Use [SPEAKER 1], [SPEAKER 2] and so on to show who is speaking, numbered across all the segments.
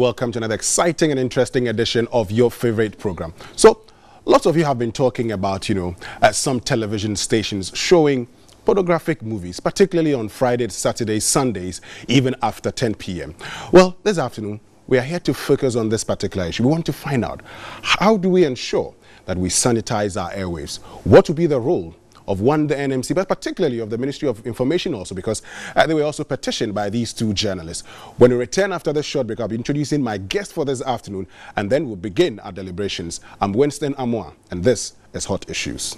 [SPEAKER 1] welcome to another exciting and interesting edition of your favorite program. So, lots of you have been talking about, you know, uh, some television stations showing pornographic movies, particularly on Fridays, Saturdays, Sundays, even after 10 p.m. Well, this afternoon, we are here to focus on this particular issue. We want to find out how do we ensure that we sanitize our airwaves? What will be the role of one, the NMC, but particularly of the Ministry of Information also, because uh, they were also petitioned by these two journalists. When we return after this short break, I'll be introducing my guest for this afternoon, and then we'll begin our deliberations. I'm Winston Amoah, and this is Hot Issues.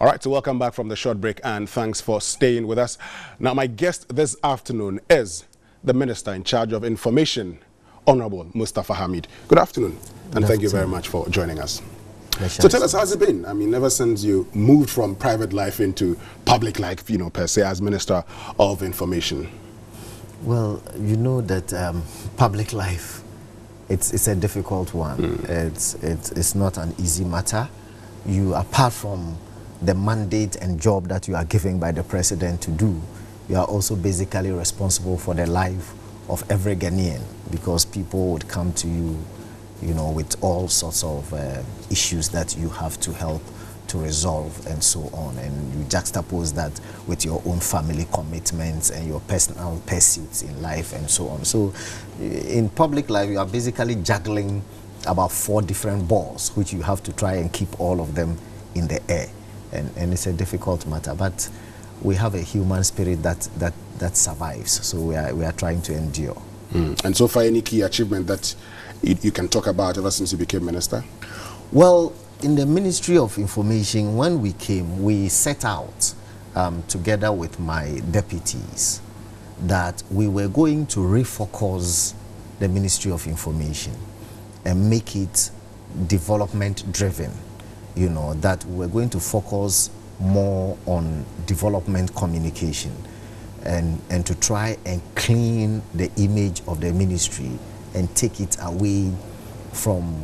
[SPEAKER 1] All right, so welcome back from the short break and thanks for staying with us. Now, my guest this afternoon is the Minister in charge of Information, Honorable Mustapha Hamid. Good afternoon, and Good thank afternoon. you very much for joining us. So tell us, how's it been? I mean, ever since you moved from private life into public life, you know, per se, as Minister of Information?
[SPEAKER 2] Well, you know that um, public life, it's, it's a difficult one. Mm. It's, it's, it's not an easy matter. You, apart from the mandate and job that you are given by the president to do, you are also basically responsible for the life of every Ghanaian because people would come to you, you know, with all sorts of uh, issues that you have to help to resolve and so on. And you juxtapose that with your own family commitments and your personal pursuits in life and so on. So in public life, you are basically juggling about four different balls, which you have to try and keep all of them in the air. And, and it's a difficult matter. But we have a human spirit that, that, that survives. So we are, we are trying to endure.
[SPEAKER 1] Mm. And so far, any key achievement that you, you, can talk about ever since you became minister?
[SPEAKER 2] Well, in the Ministry of Information, when we came, we set out um, together with my deputies that we were going to refocus the Ministry of Information and make it development driven. You know, that we're going to focus more on development communication and, and to try and clean the image of the ministry and take it away from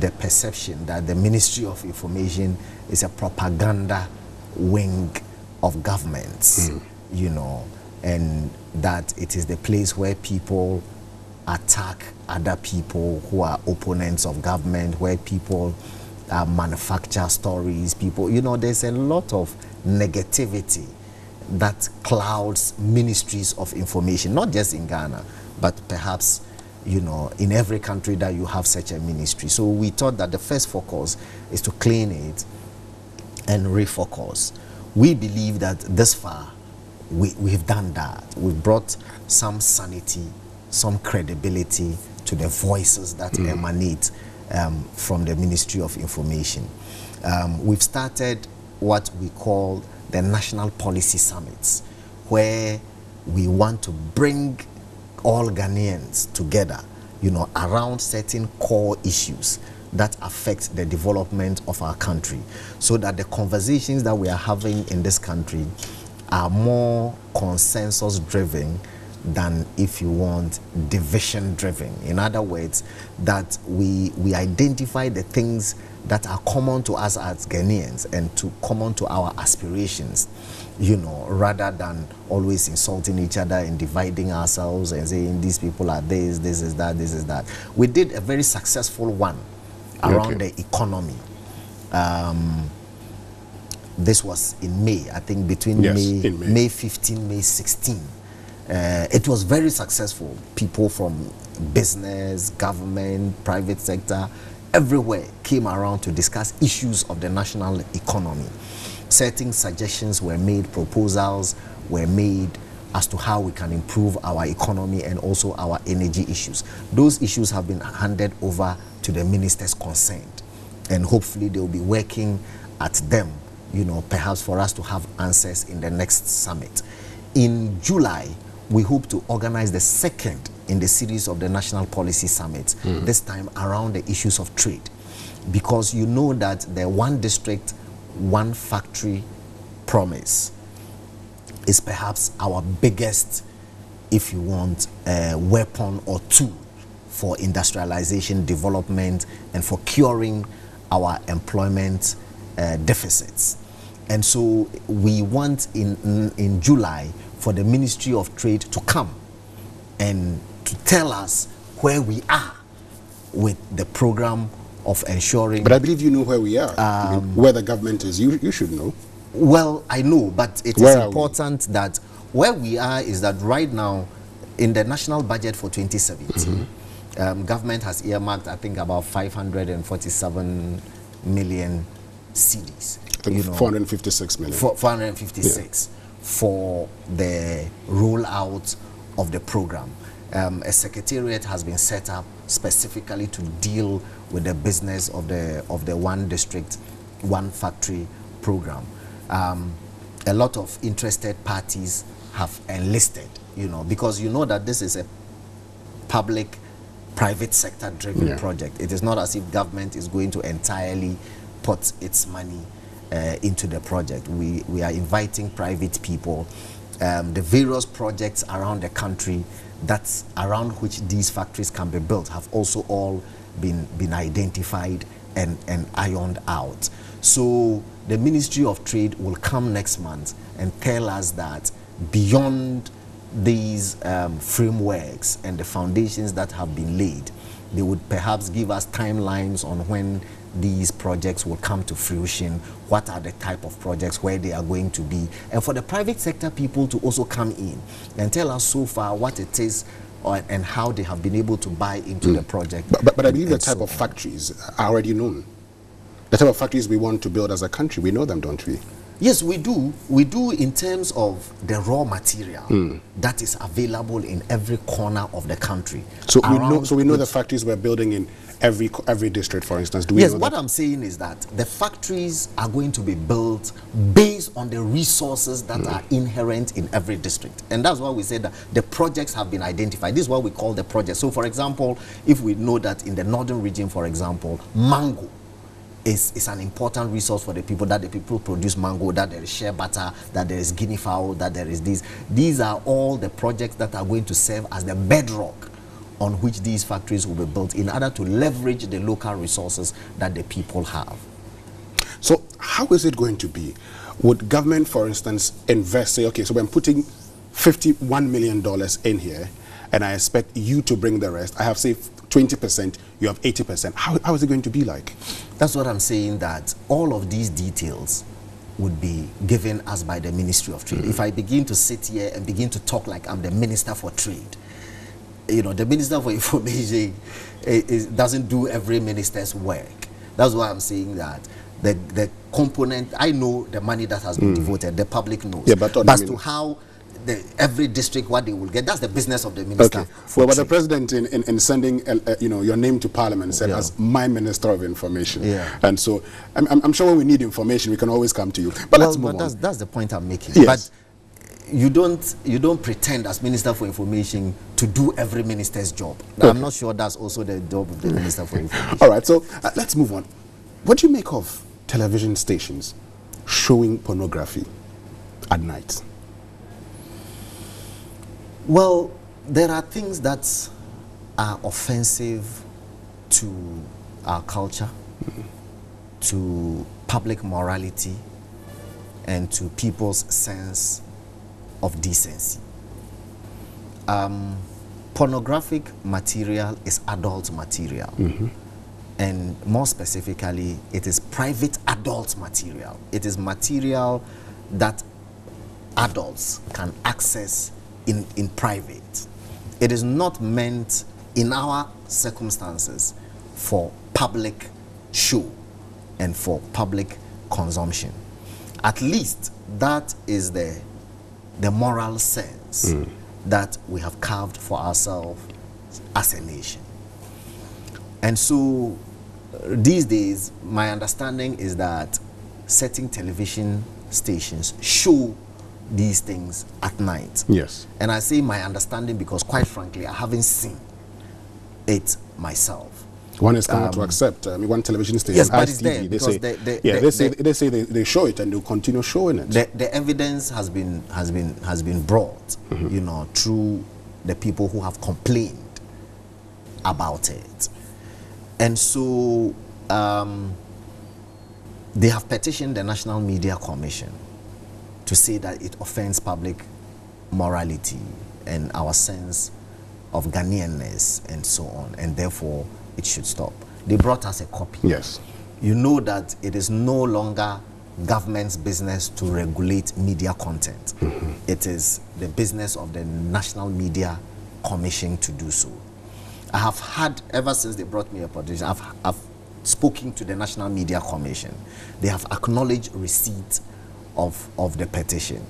[SPEAKER 2] the perception that the Ministry of Information is a propaganda wing of governments, mm. you know, and that it is the place where people attack other people who are opponents of government, where people uh, manufacture stories, people, you know, there's a lot of negativity that clouds ministries of information, not just in Ghana, but perhaps, you know, in every country that you have such a ministry. So we thought that the first focus is to clean it and refocus. We believe that this far, we, we've done that. We've brought some sanity, some credibility to the voices that mm. emanate um, from the Ministry of Information. Um, we've started what we call the National Policy Summits, where we want to bring all Ghanaians together, you know, around certain core issues that affect the development of our country so that the conversations that we are having in this country are more consensus driven than if you want division driven. In other words that we we identify the things that are common to us as Ghanaians and to common to our aspirations you know rather than always insulting each other and dividing ourselves and saying these people are this this is that this is that. We did a very successful one around okay. the economy. Um, this was in May I think between yes, May, May. May 15 May 16 uh, it was very successful. People from business, government, private sector, everywhere came around to discuss issues of the national economy. Certain suggestions were made, proposals were made as to how we can improve our economy and also our energy issues. Those issues have been handed over to the ministers concerned, and hopefully they will be working at them, you know, perhaps for us to have answers in the next summit. In July, we hope to organize the second in the series of the National Policy Summit, mm. this time around the issues of trade. Because you know that the one district, one factory promise is perhaps our biggest, if you want, uh, weapon or tool for industrialization, development, and for curing our employment uh, deficits. And so we want in, in, in July for the Ministry of Trade to come and to tell us where we are with the program of ensuring.
[SPEAKER 1] But I believe you know where we are, I mean, where the government is. You, you should know.
[SPEAKER 2] Well, I know, but it is
[SPEAKER 1] Where we?
[SPEAKER 2] important that where we are is that right now, in the national budget for 2017, um, government has earmarked, I think, about 547 million cedis.
[SPEAKER 1] I think 456 million.
[SPEAKER 2] For 456 for the rollout of the program. Um, a secretariat has been set up specifically to deal with the business of the of the one district, one factory program. Um, a lot of interested parties have enlisted, you know, because you know that this is a public private sector driven
[SPEAKER 1] Yeah.
[SPEAKER 2] project. It is not as if government is going to entirely put its money uh, into the project. We, we are inviting private people, um, the various projects around the country that's around which these factories can be built have also all been, been identified and, and ironed out. So the Ministry of Trade will come next month and tell us that beyond these um, frameworks and the foundations that have been laid, they would perhaps give us timelines on when these projects will come to fruition, what are the type of projects, where they are going to be, and for the private sector people to also come in and tell us so far what it is or, and how they have been able to buy into the project.
[SPEAKER 1] But, but, but I believe the type
[SPEAKER 2] so
[SPEAKER 1] of factories are already known. The type of factories we want to build as a country, we know them, don't we?
[SPEAKER 2] Yes, we do. We do in terms of the raw material
[SPEAKER 1] Hmm.
[SPEAKER 2] that is available in every corner of the country.
[SPEAKER 1] So we know. So we know the factories we're building in every every district, for instance. Do we
[SPEAKER 2] Yes,
[SPEAKER 1] know
[SPEAKER 2] what
[SPEAKER 1] that?
[SPEAKER 2] I'm saying is that the factories are going to be built based on the resources that
[SPEAKER 1] Hmm.
[SPEAKER 2] are inherent in every district. And that's why we said that the projects have been identified. This is what we call the project. So, for example, if we know that in the northern region, for example, mango is, is an important resource for the people that the people produce mango that there is shea butter that there is guinea fowl that there is this these are all the projects that are going to serve as the bedrock on which these factories will be built in order to leverage the local resources that the people have
[SPEAKER 1] So how is it going to be? Would government, for instance, invest? Say, okay, so I'm putting fifty-one million dollars in here, and I expect you to bring the rest. I have say twenty percent. You have eighty percent. How, how is it going to be like?
[SPEAKER 2] that's what i'm saying that all of these details would be given us by the ministry of trade mm-hmm. if i begin to sit here and begin to talk like i'm the minister for trade you know, the minister for information eh, is, doesn't do every minister's work. That's why I'm saying that the the component. I know the money that has been devoted. The public knows.
[SPEAKER 1] Yeah, but
[SPEAKER 2] as to how the, every district what they will get, that's the business of the minister.
[SPEAKER 1] Okay.
[SPEAKER 2] for
[SPEAKER 1] Well, but the president, in, in, in sending uh, uh, you know your name to Parliament, said
[SPEAKER 2] Yeah.
[SPEAKER 1] as my minister of information.
[SPEAKER 2] Yeah.
[SPEAKER 1] And so I'm, I'm, sure when we need information, we can always come to you. But
[SPEAKER 2] well,
[SPEAKER 1] let's move
[SPEAKER 2] but that's
[SPEAKER 1] on.
[SPEAKER 2] that's the point I'm making.
[SPEAKER 1] Yes.
[SPEAKER 2] But you don't you don't pretend as minister for information to do every minister's job. I'm not sure that's also the job of the minister for information.
[SPEAKER 1] All right. So uh, let's move on. What do you make of television stations showing pornography at night?
[SPEAKER 2] Well, there are things that are offensive to our culture, to public morality, and to people's sense of decency. Um, pornographic material is adult material. And more specifically, it is private adult material. It is material that adults can access in, in private. It is not meant in our circumstances for public show and for public consumption. At least that is the, the moral sense that we have carved for ourselves as a nation. And so uh, these days, my understanding is that certain television stations show these things at night.
[SPEAKER 1] Yes.
[SPEAKER 2] And I say my understanding because, quite frankly, I haven't seen it myself.
[SPEAKER 1] One is coming to um, accept. I mean, one television station,
[SPEAKER 2] Yes, it's
[SPEAKER 1] TV,
[SPEAKER 2] there
[SPEAKER 1] they
[SPEAKER 2] because
[SPEAKER 1] say,
[SPEAKER 2] the- the-
[SPEAKER 1] yeah,
[SPEAKER 2] the-
[SPEAKER 1] they say
[SPEAKER 2] the-
[SPEAKER 1] they say they, they show it and they'll continue showing it.
[SPEAKER 2] The, the evidence has been has been has been brought, mm-hmm. you know, through the people who have complained about it, and so um, they have petitioned the National Media Commission to say that it offends public morality and our sense of Ghanaianness and so on, and therefore it should stop. They brought us a copy.
[SPEAKER 1] Yes.
[SPEAKER 2] You know that it is no longer government's business to regulate media content. Mm-hmm. It is the business of the National Media Commission to do so. I have had, ever since they brought me a petition, I've, I've spoken to the National Media Commission. They have acknowledged receipt of, of the petition.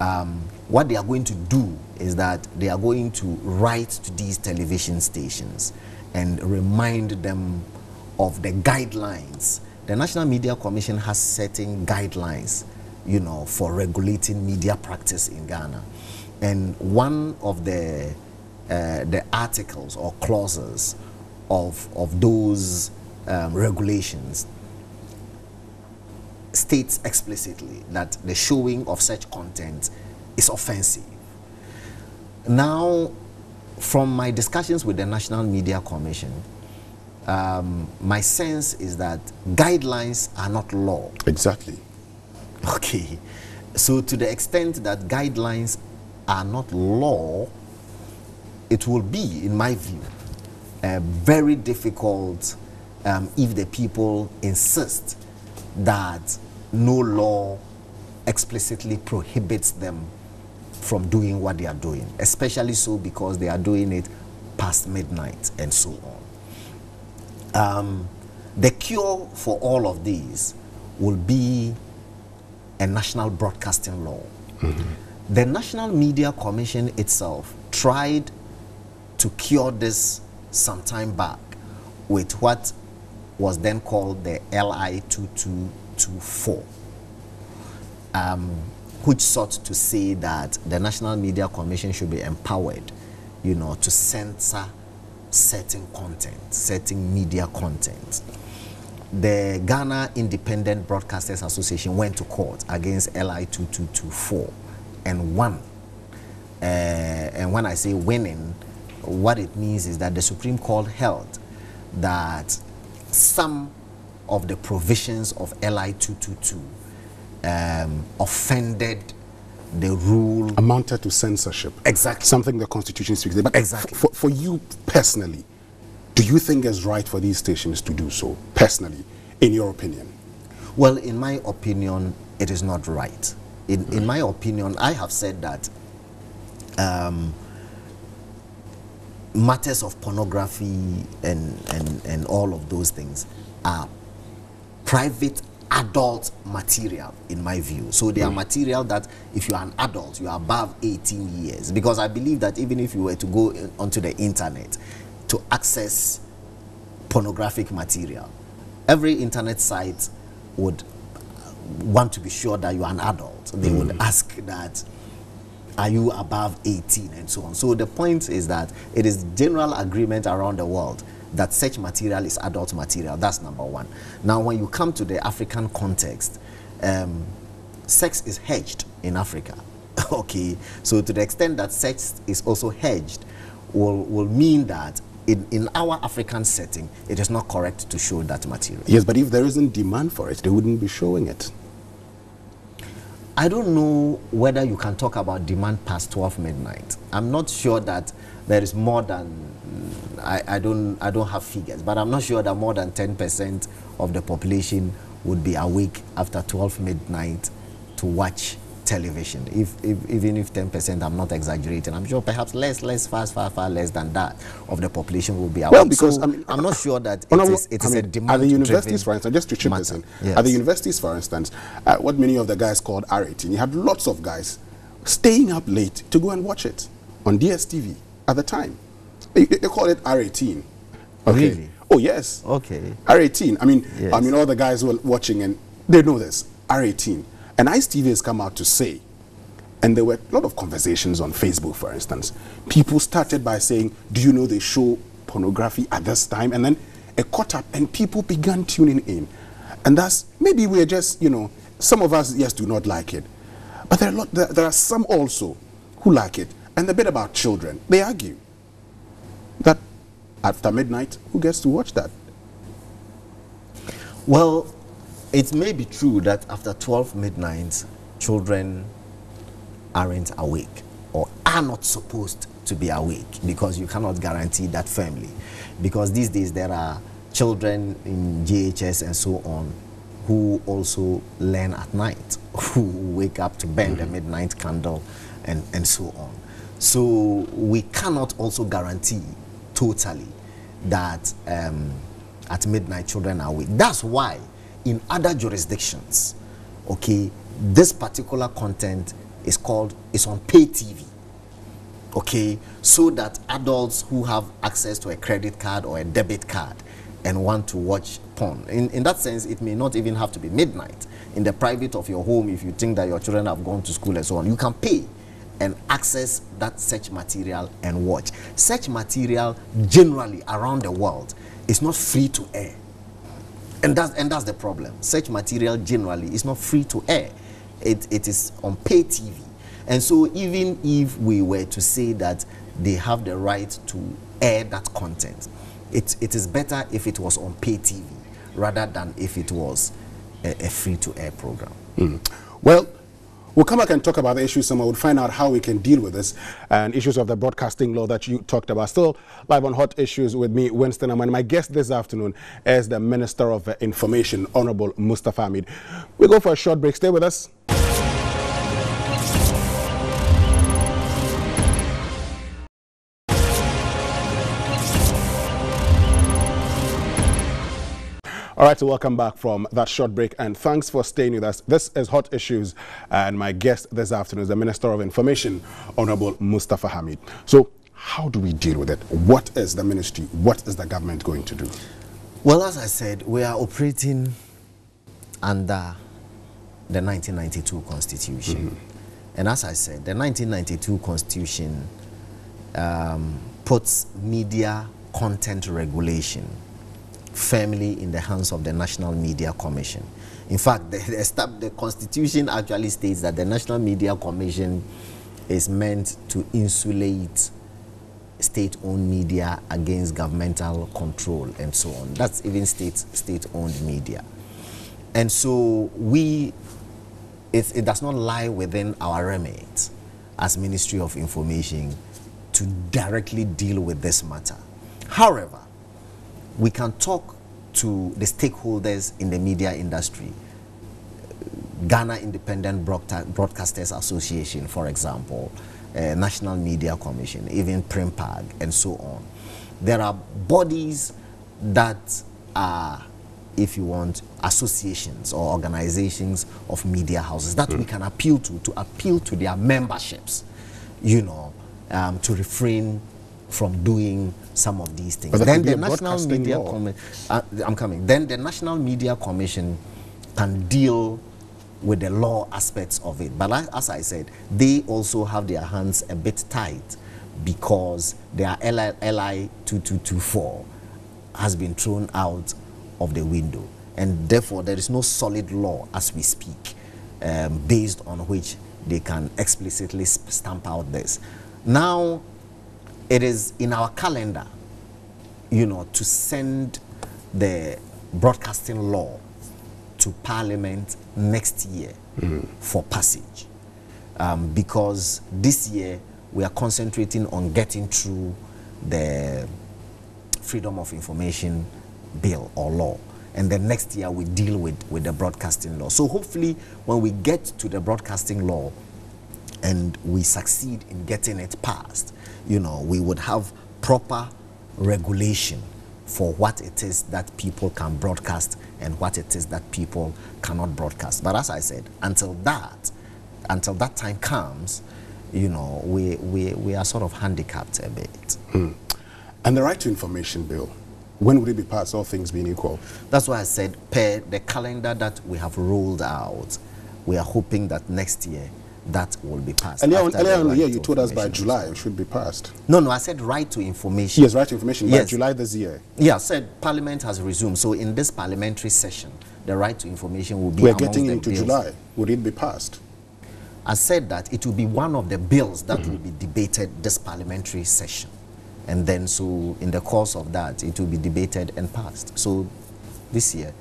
[SPEAKER 2] Um, what they are going to do is that they are going to write to these television stations and remind them of the guidelines. The National Media Commission has certain guidelines, you know, for regulating media practice in Ghana. And one of the, uh, the articles or clauses of, of those um, regulations states explicitly that the showing of such content is offensive. Now, from my discussions with the National Media Commission, um, my sense is that guidelines are not law.
[SPEAKER 1] Exactly.
[SPEAKER 2] Okay. So, to the extent that guidelines are not law, it will be, in my view, uh, very difficult um, if the people insist that no law explicitly prohibits them from doing what they are doing, especially so because they are doing it past midnight and so on. Um, the cure for all of these will be a national broadcasting law. Mm-hmm. The National Media Commission itself tried to cure this some time back with what was then called the LI 2224. Um, which sought to say that the National Media Commission should be empowered, you know, to censor certain content, certain media content. The Ghana Independent Broadcasters Association went to court against LI 2224 and won. Uh, and when I say winning, what it means is that the Supreme Court held that some of the provisions of LI 222 um, offended the rule.
[SPEAKER 1] Amounted to censorship.
[SPEAKER 2] Exactly.
[SPEAKER 1] Something the Constitution speaks But
[SPEAKER 2] exactly.
[SPEAKER 1] For, for you personally, do you think it's right for these stations to do so, personally, in your opinion?
[SPEAKER 2] Well, in my opinion, it is not right. In, in my opinion, I have said that um, matters of pornography and, and, and all of those things are private adult material in my view. So they are mm. material that if you are an adult you are above 18 years. Because i believe that even if you were to go in, onto the internet to access pornographic material every internet site would want to be sure that you are an adult. They mm. would ask that are you above 18 and so on. So the point is that it is general agreement around the world that such material is adult material. That's number one. Now, when you come to the African context, um, sex is hedged in Africa. okay, so to the extent that sex is also hedged, will, will mean that in, in our African setting, it is not correct to show that material.
[SPEAKER 1] Yes, but if there isn't demand for it, they wouldn't be showing it.
[SPEAKER 2] I don't know whether you can talk about demand past 12 midnight. I'm not sure that there is more than I, I don't I don't have figures, but I'm not sure that more than 10% of the population would be awake after 12 midnight to watch television. If, if even if 10%, I'm not exaggerating. I'm sure perhaps less, less, far, far, far less than that of the population will be awake.
[SPEAKER 1] Well, because so I
[SPEAKER 2] mean, I'm not sure that it is, it is mean, a demand.
[SPEAKER 1] At the universities, for instance, just to chip this in, yes. at the universities, for instance, uh, what many of the guys called R18, you had lots of guys staying up late to go and watch it on DSTV at the time. They, they call it R18.
[SPEAKER 2] Okay. Really?
[SPEAKER 1] Oh yes.
[SPEAKER 2] Okay.
[SPEAKER 1] R18. I mean, yes. I mean, all the guys who are watching and they know this. R18. And Ice TV has come out to say, and there were a lot of conversations on Facebook, for instance. People started by saying, "Do you know they show pornography at this time?" And then it caught up, and people began tuning in. And that's maybe we're just, you know, some of us yes do not like it, but there are lot, there, there are some also who like it. And the bit about children, they argue that after midnight, who gets to watch that?
[SPEAKER 2] Well, it may be true that after 12 midnight, children aren't awake or are not supposed to be awake because you cannot guarantee that firmly. Because these days there are children in SHS and so on who also learn at night, who wake up to burn the midnight candle and, and so on. So we cannot also guarantee totally that um, at midnight children are awake. That's why in other jurisdictions, okay, this particular content is called, is on pay TV okay, so that adults who have access to a credit card or a debit card and want to watch porn. In, in that sense, it may not even have to be midnight. In the private of your home, if you think that your children have gone to school and so on, you can pay and access that search material and watch. Search material generally around the world is not free to air. And that's, and that's the problem. Such material generally is not free to air. It, it is on pay TV. And so even if we were to say that they have the right to air that content, it, it is better if it was on pay TV rather than if it was a, a free-to-air program.
[SPEAKER 1] Mm. Well, We'll come back and talk about the issues some We'll find out how we can deal with this and issues of the broadcasting law that you talked about. Still live on Hot Issues with me, Winston And My guest this afternoon is the Minister of Information, Honorable Mustapha Hamid. We go for a short break. Stay with us. All right, so welcome back from that short break and thanks for staying with us. This is Hot Issues and my guest this afternoon is the Minister of Information, Honorable Mustapha Hamid. So how do we deal with it? What is the ministry, what is the government going to do?
[SPEAKER 2] Well, as I said, we are operating under the 1992 Constitution. Mm -hmm. And as I said, the 1992 Constitution um, puts media content regulation firmly in the hands of the National Media Commission. In fact, the, the, the Constitution actually states that the National Media Commission is meant to insulate state-owned media against governmental control and so on. That's even state state-owned media. And so we, it, it does not lie within our remit as Ministry of Information to directly deal with this matter. However, we can talk to the stakeholders in the media industry. Ghana Independent Broadcasters Association, for example, uh, National Media Commission, even PRINPAG, and so on. There are bodies that are, if you want, associations or organizations of media houses that mm. we can appeal to, to appeal to their memberships, you know, um, to refrain from doing some of these things. then the National Media Commission, uh, I'm coming. Then the National Media Commission can deal with the law aspects of it. But as I said, they also have their hands a bit tight because their LI, LI 2224 has been thrown out of the window. And therefore, there is no solid law as we speak um, based on which they can explicitly stamp out this. Now, it is in our calendar, you know, to send the broadcasting law to Parliament next year mm. for passage. Um, because this year we are concentrating on getting through the Freedom of Information Bill or law. And then next year we deal with, with the broadcasting law. So hopefully when we get to the broadcasting law and we succeed in getting it passed, you know, we would have proper regulation for what it is that people can broadcast and what it is that people cannot broadcast. But as I said, until that, until that time comes, you know, we, we, we are sort of handicapped a bit.
[SPEAKER 1] Hmm. And the right to information bill, when would it be passed, all things being equal?
[SPEAKER 2] That's why I said, per the calendar that we have rolled out, we are hoping that next year that will be passed.
[SPEAKER 1] Earlier on, earlier right you told us by July it should be passed.
[SPEAKER 2] No, no, I said right to information.
[SPEAKER 1] Yes, right to information yes. by July this year.
[SPEAKER 2] Yeah, I said Parliament has resumed. So in this parliamentary session, the right to information will be
[SPEAKER 1] We're getting into bills. July. Would it be passed?
[SPEAKER 2] I said that it will be one of the bills that mm -hmm. will be debated this parliamentary session. And then so in the course of that, it will be debated and passed. So this year,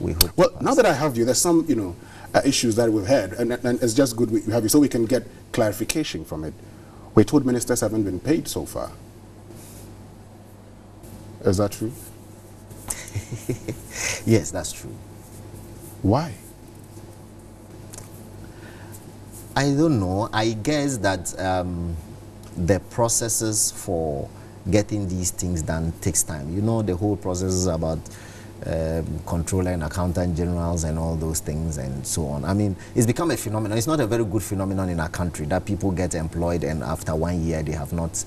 [SPEAKER 2] we hope.
[SPEAKER 1] Well, now that I have you, there's some, you know, uh, issues that we've had, and, and it's just good we have you so we can get clarification from it. We're told ministers haven't been paid so far. Is that true?
[SPEAKER 2] yes, that's true.
[SPEAKER 1] Why?
[SPEAKER 2] I don't know. I guess that um, the processes for getting these things done takes time. You know, the whole process is about um, controller and accountant generals and all those things and so on. I mean, it's become a phenomenon. It's not a very good phenomenon in our country that people get employed and after one year they have not,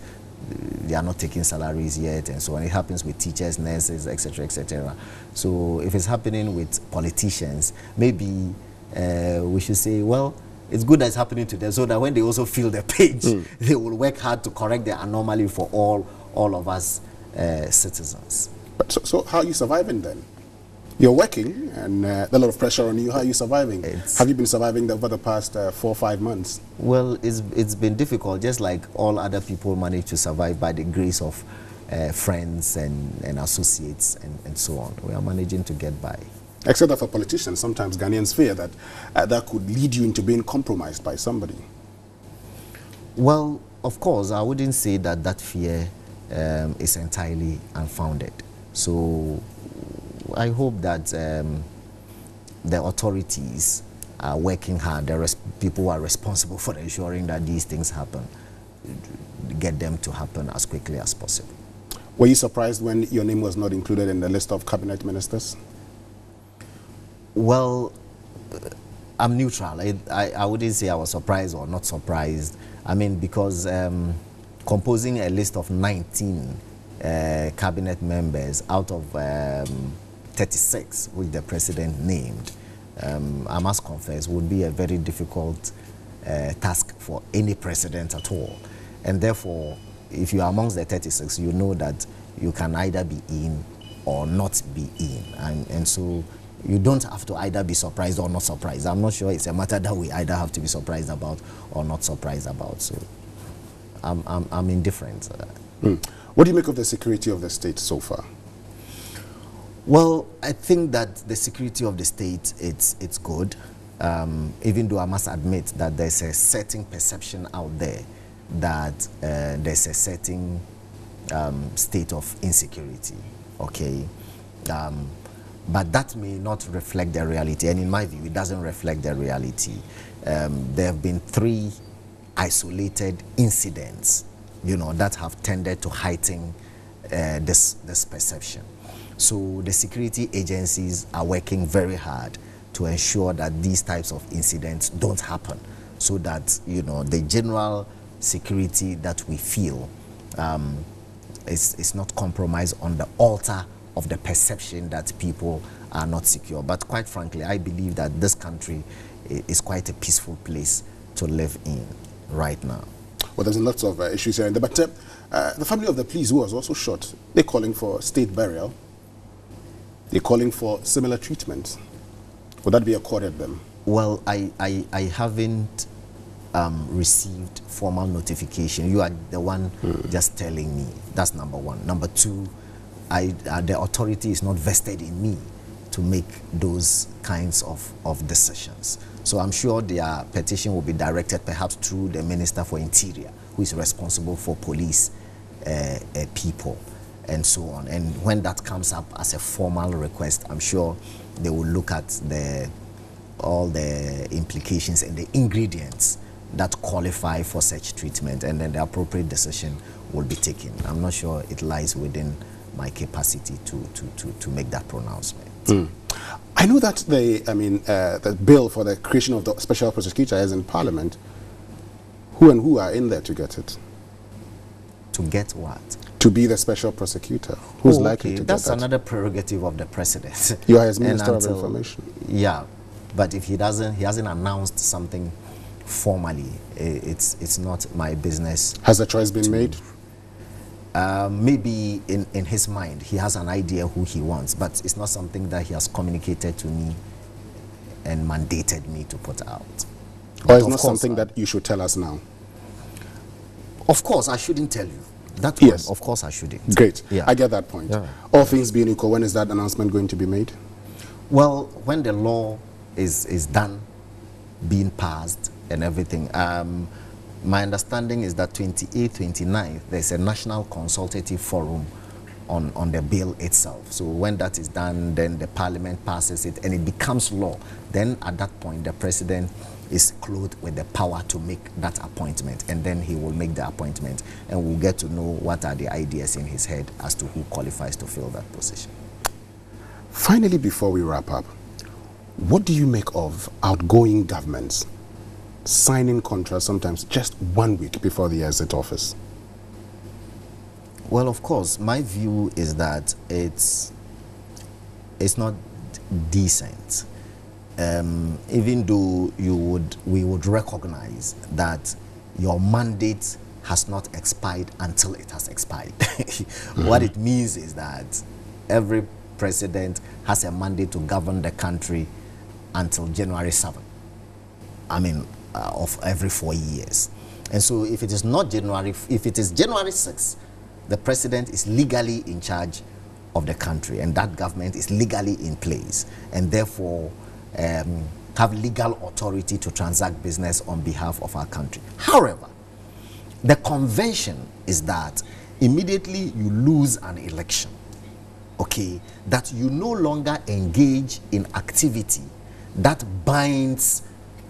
[SPEAKER 2] they are not taking salaries yet and so on. It happens with teachers, nurses, etc., etc. So if it's happening with politicians, maybe uh, we should say, well, it's good that it's happening to them so that when they also feel the pinch, mm. they will work hard to correct the anomaly for all, all of us uh, citizens.
[SPEAKER 1] But so, so, how are you surviving then? You're working and uh, a lot of pressure on you. How are you surviving? It's Have you been surviving over the past uh, four or five months?
[SPEAKER 2] Well, it's, it's been difficult, just like all other people manage to survive by the grace of uh, friends and, and associates and, and so on. We are managing to get by.
[SPEAKER 1] Except that for politicians, sometimes Ghanaians fear that uh, that could lead you into being compromised by somebody.
[SPEAKER 2] Well, of course, I wouldn't say that that fear um, is entirely unfounded. So I hope that um, the authorities are working hard, the people who are responsible for ensuring that these things happen, get them to happen as quickly as possible.
[SPEAKER 1] Were you surprised when your name was not included in the list of cabinet ministers?
[SPEAKER 2] Well, I'm neutral. I, I, I, wouldn't say I was surprised or not surprised. I mean, because um, composing a list of 19 uh, cabinet members out of um, 36, which the president named, um, I must confess, would be a very difficult uh, task for any president at all. And therefore, if you are amongst the 36, you know that you can either be in or not be in. And, and so you don't have to either be surprised or not surprised. I'm not sure it's a matter that we either have to be surprised about or not surprised about. So I'm, I'm, I'm indifferent.
[SPEAKER 1] Mm. What do you make of the security of the state so far?
[SPEAKER 2] Well, I think that the security of the state, it's, it's good. Um, even though I must admit that there's a certain perception out there that uh, there's a certain um, state of insecurity, okay? Um, but that may not reflect the reality. And in my view, it doesn't reflect the reality. Um, there have been three isolated incidents, you know, that have tended to heighten uh, this, this perception. So the security agencies are working very hard to ensure that these types of incidents don't happen so that, you know, the general security that we feel um, is, is not compromised on the altar of the perception that people are not secure. But quite frankly, I believe that this country is quite a peaceful place to live in right now.
[SPEAKER 1] Well, there's lots of uh, issues here. But uh, uh, the family of the police who was also shot, they're calling for state burial. They're calling for similar treatment. Would that be accorded them?
[SPEAKER 2] Well, I, I, I haven't um, received formal notification. You are the one mm. just telling me. That's number one. Number two, I, uh, the authority is not vested in me to make those kinds of, of decisions. So I'm sure their petition will be directed perhaps through the Minister for Interior, who is responsible for police uh, uh, people and so on. And when that comes up as a formal request, I'm sure they will look at the, all the implications and the ingredients that qualify for such treatment and then the appropriate decision will be taken. I'm not sure it lies within my capacity to, to, to, to make that pronouncement. Mm.
[SPEAKER 1] I know that the, I mean, uh, the bill for the creation of the special prosecutor is in Parliament. Who and who are in there to get it?
[SPEAKER 2] To get what?
[SPEAKER 1] To be the special prosecutor. Who's oh, likely to
[SPEAKER 2] That's
[SPEAKER 1] get that?
[SPEAKER 2] another prerogative of the president.
[SPEAKER 1] You are his Minister until, of Information.
[SPEAKER 2] Yeah, but if he doesn't, he hasn't announced something formally, it's, it's not my business.
[SPEAKER 1] Has a choice been made?
[SPEAKER 2] Um, maybe in, in his mind he has an idea who he wants, but it's not something that he has communicated to me and mandated me to put out.
[SPEAKER 1] Or it's not something uh, that you should tell us now?
[SPEAKER 2] Of course, I shouldn't tell you. That yes. One, of course I shouldn't.
[SPEAKER 1] Great. Yeah. I get that point. Yeah. All things being equal, when is that announcement going to be made?
[SPEAKER 2] Well, when the law is, is done, being passed and everything, um, my understanding is that 28th, 29th, there's a national consultative forum on, on the bill itself. So when that is done, then the parliament passes it and it becomes law. Then at that point, the president is clothed with the power to make that appointment and then he will make the appointment and we'll get to know what are the ideas in his head as to who qualifies to fill that position.
[SPEAKER 1] Finally, before we wrap up, what do you make of outgoing governments signing contracts sometimes just one week before the exit office?
[SPEAKER 2] Well, of course, my view is that it's it's not decent. Um, even though you would we would recognize that your mandate has not expired until it has expired. mm. What it means is that every president has a mandate to govern the country until January 7. I mean, uh, of every four years. And so if it is not January, if it is January 6, the president is legally in charge of the country and that government is legally in place and therefore um, have legal authority to transact business on behalf of our country. However, the convention is that immediately you lose an election, okay, that you no longer engage in activity that binds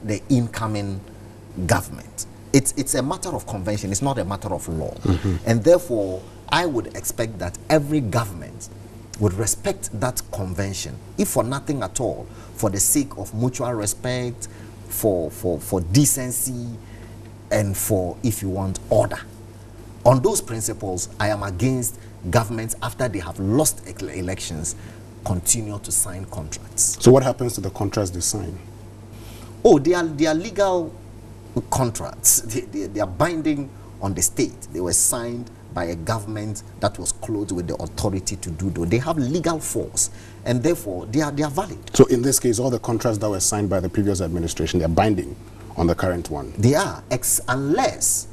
[SPEAKER 2] the incoming government. It's, it's a matter of convention, it's not a matter of law. Mm -hmm. And therefore, I would expect that every government would respect that convention, if for nothing at all, for the sake of mutual respect, for, for, for decency, and for, if you want, order. On those principles, I am against governments after they have lost elections continue to sign contracts.
[SPEAKER 1] So what happens to the contracts they sign?
[SPEAKER 2] Oh, they are, they are legal contracts. They, they, they are binding on the state. They were signed by a government that was clothed with the authority to do that. They have legal force, and therefore they are, they are valid.
[SPEAKER 1] So in this case, all the contracts that were signed by the previous administration, they are binding on the current one?
[SPEAKER 2] They are, ex unless,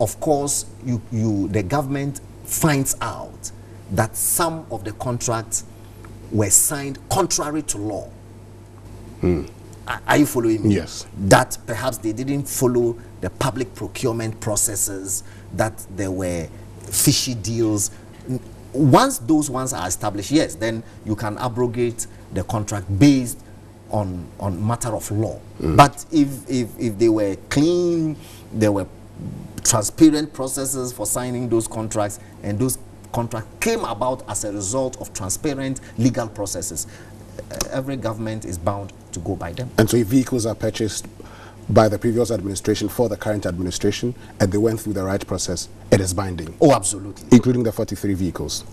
[SPEAKER 2] of course, you, you, the government finds out that some of the contracts were signed contrary to law. Hmm. Are you following me?
[SPEAKER 1] Yes.
[SPEAKER 2] That perhaps they didn't follow the public procurement processes, that there were fishy deals. Once those ones are established, yes, then you can abrogate the contract based on, on matter of law. Mm. But if, if, if they were clean, there were transparent processes for signing those contracts, and those contracts came about as a result of transparent legal processes, every government is bound to go by them.
[SPEAKER 1] And so if vehicles are purchased by the previous administration for the current administration and they went through the right process, it is binding.
[SPEAKER 2] Oh, absolutely.
[SPEAKER 1] Including the 43 vehicles.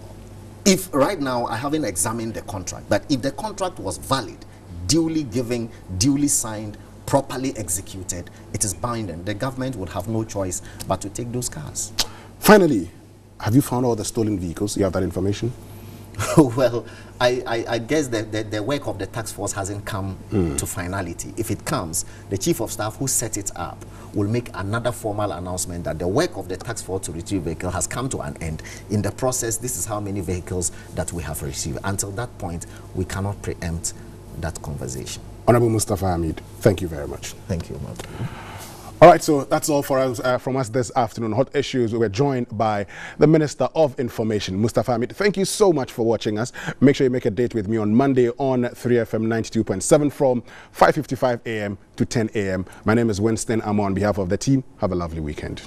[SPEAKER 2] If right now I haven't examined the contract, but if the contract was valid, duly given, duly signed, properly executed, it is binding. The government would have no choice but to take those cars.
[SPEAKER 1] Finally, have you found all the stolen vehicles? You have that information?
[SPEAKER 2] well, I, I, I guess the, the, the, work of the task force hasn't come mm. to finality. If it comes, the chief of staff who set it up will make another formal announcement that the work of the task force to retrieve vehicle has come to an end. In the process, this is how many vehicles that we have received. Until that point, we cannot preempt that conversation.
[SPEAKER 1] Honorable Mustapha Hamid, thank you very much.
[SPEAKER 2] Thank you,
[SPEAKER 1] all right, so that's all for us uh, from us this afternoon. Hot issues. We were joined by the Minister of Information, Mustapha Hamid. Thank you so much for watching us. Make sure you make a date with me on Monday on 3FM 92.7 from 5:55 a.m. to 10 a.m. My name is Winston. I'm on behalf of the team. Have a lovely weekend.